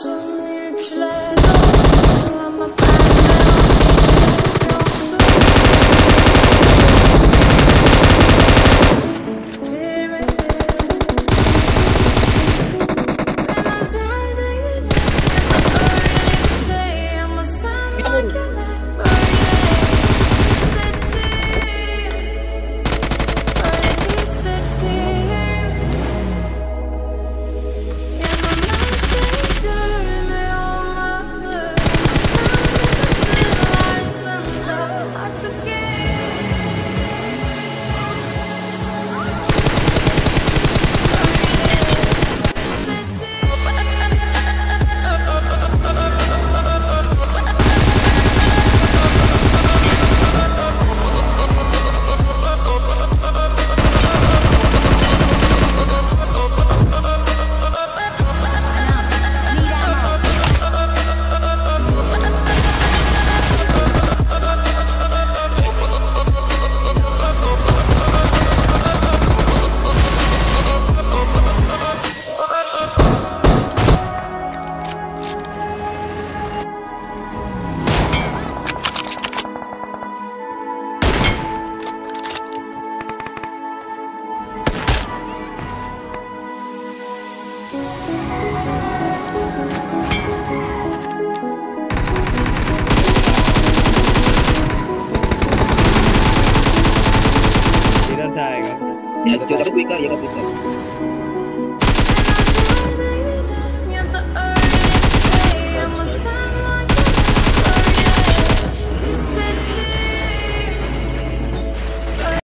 see Ya, itu juga speaker, ya kan speaker.